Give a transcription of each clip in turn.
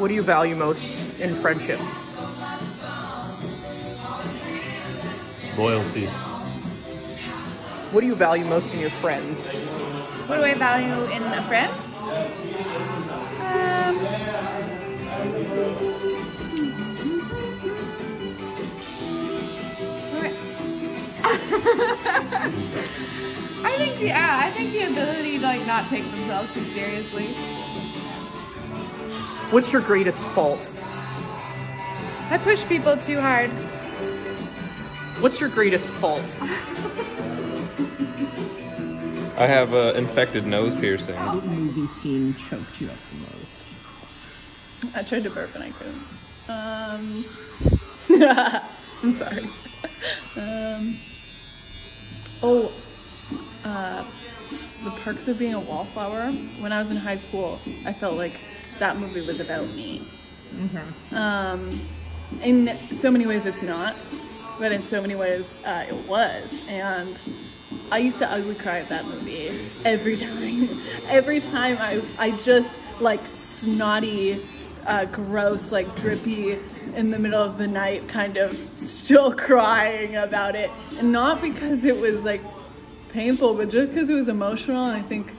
What do you value most in friendship? Loyalty. What do you value most in your friends? What do I value in a friend? Um, I think yeah, I think the ability to like not take themselves too seriously. What's your greatest fault? I push people too hard. What's your greatest fault? I have an infected nose piercing. What movie scene choked you up the most? I tried to burp and I couldn't. Um, I'm sorry. Um, oh, uh, The Perks of Being a Wallflower. When I was in high school, I felt like that movie was about me. Um, in so many ways, it's not, but in so many ways, uh, it was. And I used to ugly cry at that movie every time. every time I, I just like snotty, uh, gross, like drippy in the middle of the night, kind of still crying about it. And not because it was like painful, but just because it was emotional. And I think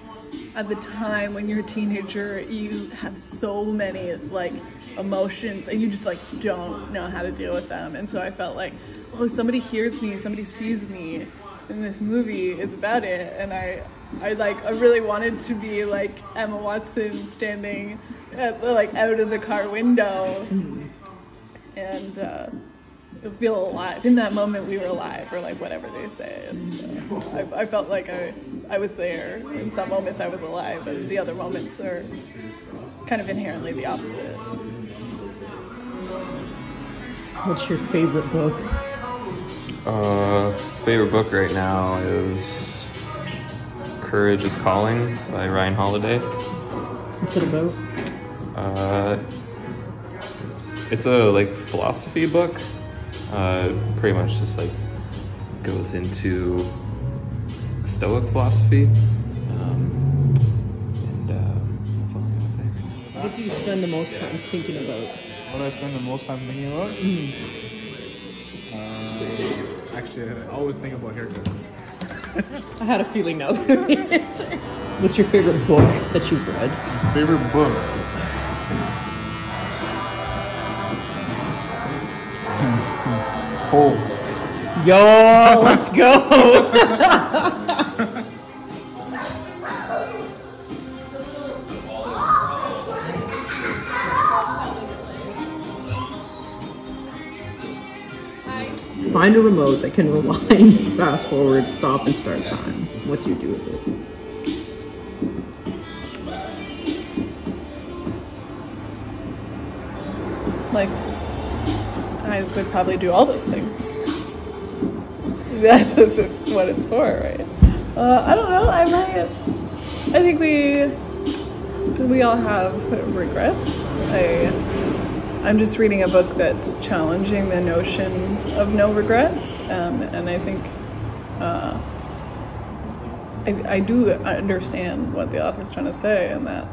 at the time when you're a teenager, you have so many like emotions and you just like don't know how to deal with them. And so I felt like, oh, somebody hears me, somebody sees me in this movie. It's about it. And I, I like, I really wanted to be like Emma Watson standing at like out of the car window and uh, feel alive. In that moment, we were alive, or like whatever they say. And uh, I, I felt like I, I was there. In some moments, I was alive, but the other moments are kind of inherently the opposite. What's your favorite book? Uh, favorite book right now is Courage is Calling by Ryan Holiday. What's it about? Uh, it's a like philosophy book. Uh, pretty much just like goes into Stoic philosophy. Um, and uh, that's all I'm gonna say. What do you spend the most time thinking about? What do I spend the most time thinking about? Uh, actually, I always think about haircuts. I had a feeling that was going to be the answer. What's your favorite book that you've read? Favorite book? Holes. Yo, let's go. Find a remote that can rewind, fast forward, stop, and start time. What do you do with it? Like, I would probably do all those things. That's what it's, for, right? Uh, I don't know. I might. I think we we all have regrets. I I'm just reading a book that's challenging the notion of no regrets, um, and I think uh, I, I do understand what the author's trying to say, and that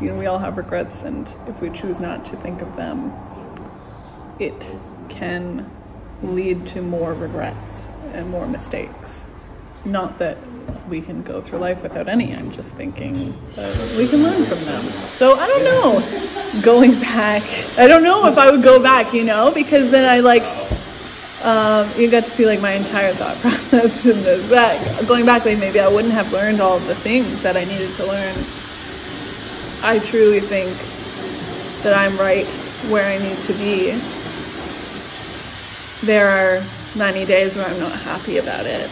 you know we all have regrets, and if we choose not to think of them, it can lead to more regrets and more mistakes. Not that we can go through life without any. I'm just thinking that we can learn from them. So I don't know. Going back, I don't know if I would go back, you know, because then I like, um, you got to see like my entire thought process in the back. Going back, like maybe I wouldn't have learned all the things that I needed to learn. I truly think that I'm right where I need to be. There are 90 days where I'm not happy about it,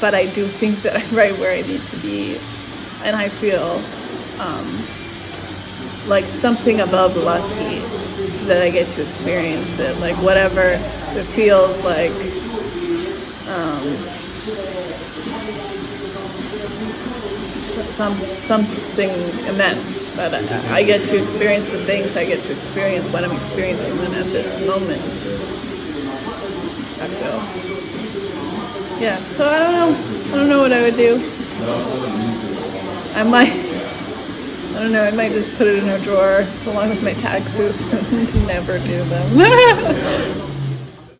but I do think that I'm right where I need to be. And I feel um, like something above lucky that I get to experience it. Like whatever it feels like. Um, some something immense that I, I get to experience the things I get to experience when I'm experiencing them at this moment. I feel. Yeah, so I don't know. I don't know what I would do. I might. I don't know. I might just put it in a drawer along with my taxes and never do them.